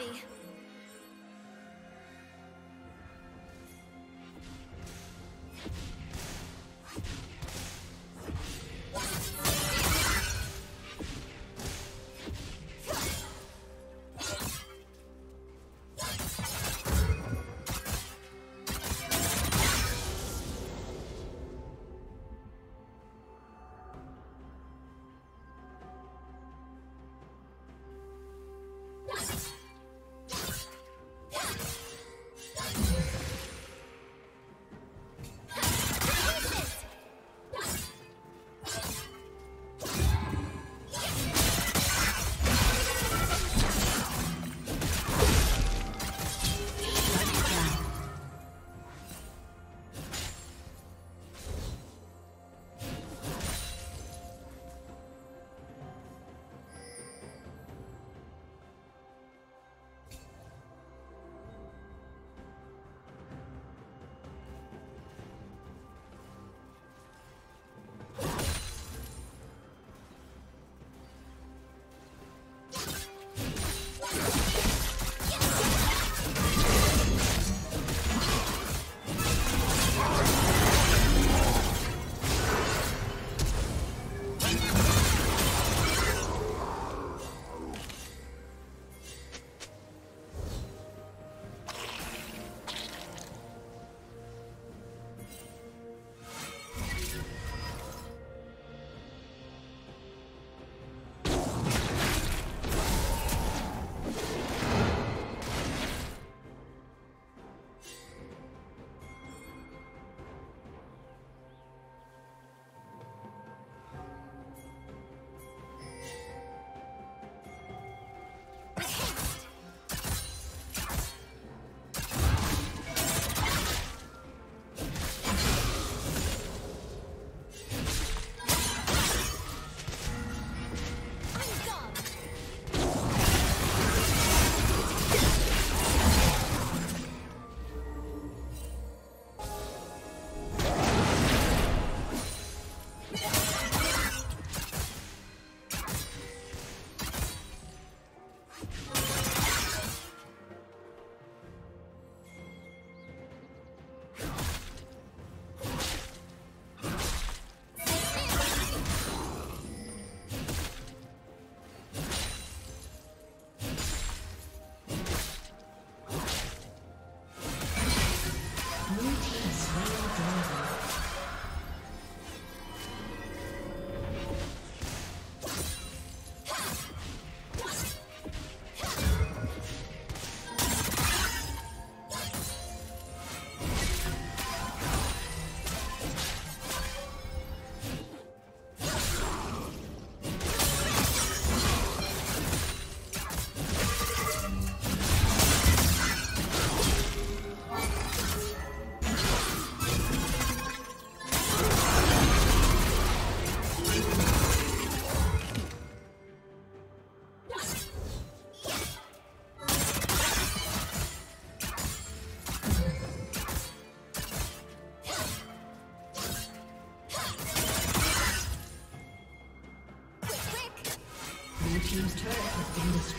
Me.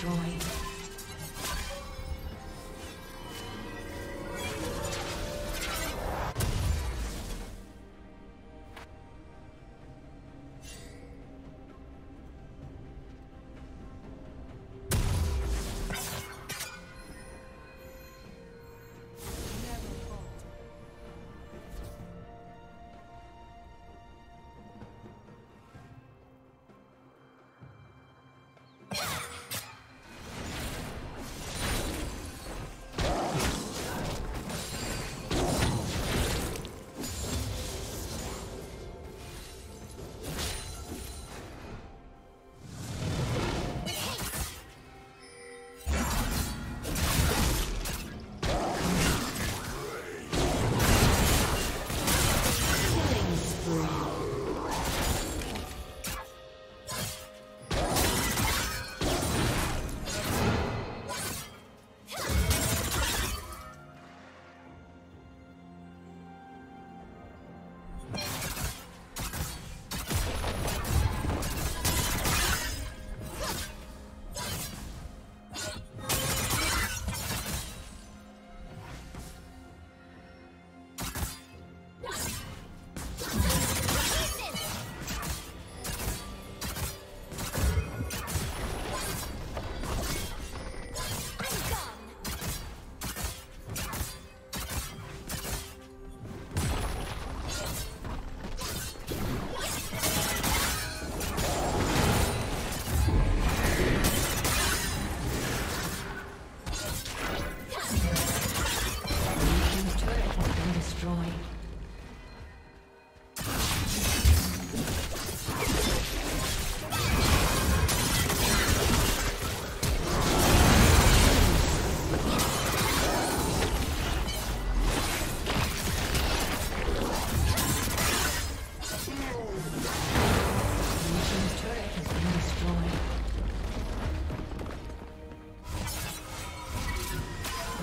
destroyed.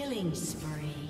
Killing spree.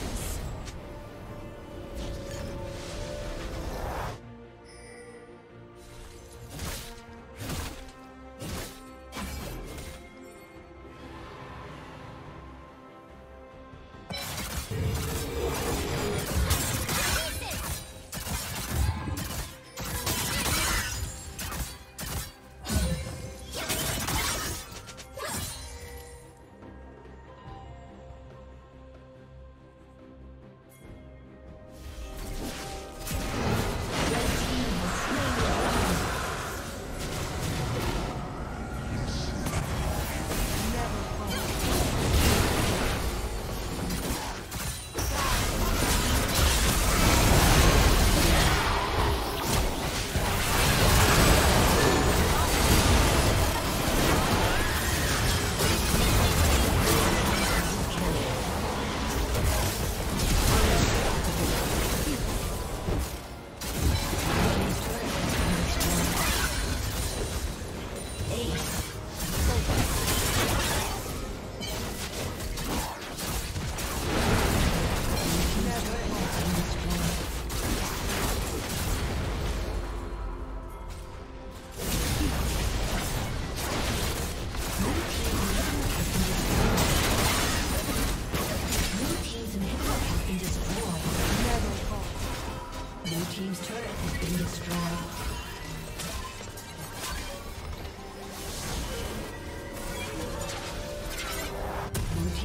darkness.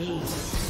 Ace.